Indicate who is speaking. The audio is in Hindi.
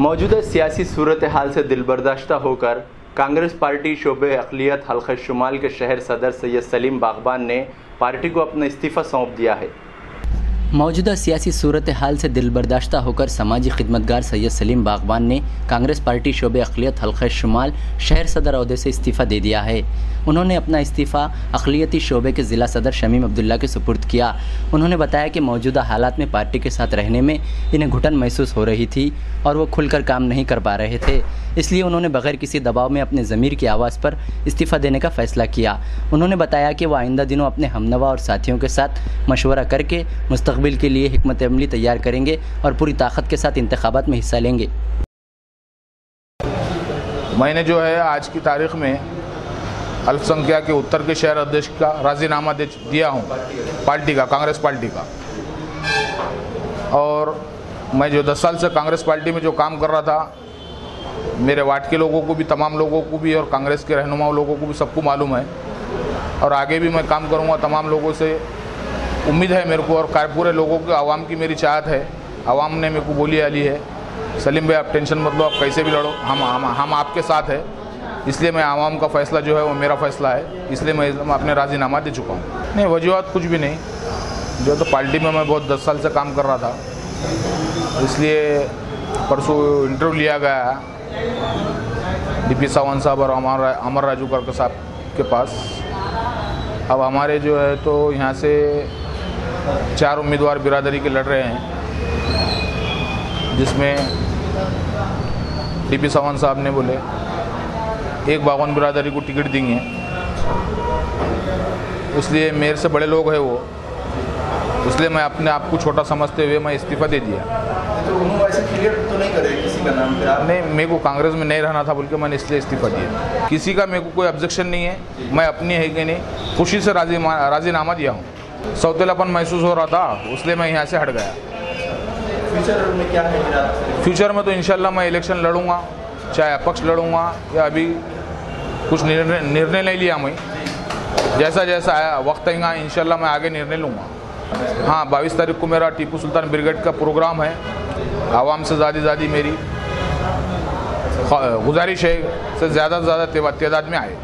Speaker 1: मौजूदा सियासी सूरत हाल से दिलबर्दाश्ता होकर कांग्रेस पार्टी शोबे अकलीत हल्का शुमाल के शहर सदर सैयद सलीम बागबान ने पार्टी को अपना इस्तीफ़ा सौंप दिया है।
Speaker 2: मौजूदा सियासी सूरत हाल से दिलबर्दाश्ता होकर समाजी खिदमतगार सैयद सलीम बागवान ने कांग्रेस पार्टी शोबे अकलीत हल्का शुमाल शहर सदर अहदे से इस्तीफ़ा दे दिया है। उन्होंने अपना इस्तीफ़ा अकलीती शोबे के ज़िला सदर शमीम अब्दुल्ला के सुपुर्द किया। उन्होंने बताया कि मौजूदा हालात में पार्टी के साथ रहने में इन्हें घुटन महसूस हो रही थी और वो खुलकर काम नहीं कर पा रहे थे। इसलिए उन्होंने बगैर किसी दबाव में अपने ज़मीर की आवाज़ पर इस्तीफ़ा देने का फ़ैसला किया। उन्होंने बताया कि वह आइंदा दिनों अपने हमनवा और साथियों के साथ मशवरा करके मुस्तबिल के लिए हमत अमली तैयार करेंगे और पूरी ताकत के साथ इंतबात में हिस्सा लेंगे।
Speaker 3: मैंने जो है आज की तारीख में अल्पसंख्या के उत्तर के शहर अध्यक्ष का राजीनामा दे दिया हूँ, पार्टी का, कांग्रेस पार्टी का। और मैं जो दस साल से कांग्रेस पार्टी में जो काम कर रहा था मेरे वार्ड के लोगों को भी, तमाम लोगों को भी और कांग्रेस के रहनुमा लोगों को भी सबको मालूम है। और आगे भी मैं काम करूँगा, तमाम लोगों से उम्मीद है मेरे को और पूरे लोगों के आवाम की मेरी चाहत है। आवाम ने मेरे को बोली आली है। सलीम भाई, आप टेंशन मत लो, आप कैसे भी लड़ो। हम हम हम आपके साथ है। इसलिए मैं आवाम का फ़ैसला जो है, वो मेरा फ़ैसला है। इसलिए मैं अपने राजीनामा दे चुका हूँ। नहीं, वजूहत कुछ भी नहीं। जो तो पार्टी में मैं बहुत दस साल से काम कर रहा था। इसलिए परसों इंटरव्यू लिया गया। डी पी सावंत साहब और अमर अमर राजू करके साहब के पास। अब हमारे जो है तो यहाँ से चार उम्मीदवार बिरादरी के लड़ रहे हैं, जिसमें डी पी सावंत साहब ने बोले, एक बावन बिरादरी को टिकट देंगे। इसलिए मेरे से बड़े लोग हैं वो। इसलिए मैं अपने आप को छोटा समझते हुए मैं इस्तीफा दे दिया।
Speaker 1: तो तो नहीं करे किसी का नाम
Speaker 3: नहीं मेरे को कांग्रेस में नहीं रहना था बोल के मैंने इसलिए इस्तीफा दिया। किसी का मेरे को कोई ऑब्जेक्शन नहीं है। मैं अपनी है कि नहीं खुशी से राज़ी राजीनामा दिया हूँ। सौतेलापन महसूस हो रहा था इसलिए मैं यहाँ से हट गया।
Speaker 1: फ्यूचर में क्या है
Speaker 3: फ्यूचर में तो इंशाल्लाह मैं इलेक्शन लड़ूँगा चाहे अपक्ष लड़ूँगा या अभी कुछ निर्णय निर्णय नहीं लिया मैं। जैसा जैसा आया वक्त आएगा इंशाल्लाह मैं आगे निर्णय लूँगा। हाँ बाईस तारीख को मेरा टीपू सुल्तान ब्रिगेड का प्रोग्राम है। आवाम से ज़्यादा ज़्यादा मेरी। गुजारिश है, से ज़्यादा से ज़्यादा तादाद में आए।